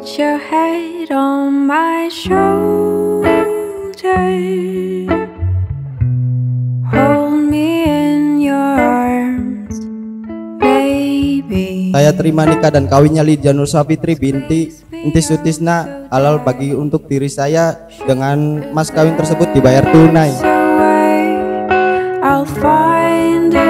put your head on my shoulder. Hold me in your arms, baby. Saya terima nikah dan kawinnya Lydia Nur Safitri binti Inti Sutisna halal bagi untuk diri saya dengan mas kawin tersebut dibayar tunai. I'll find it.